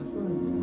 どっち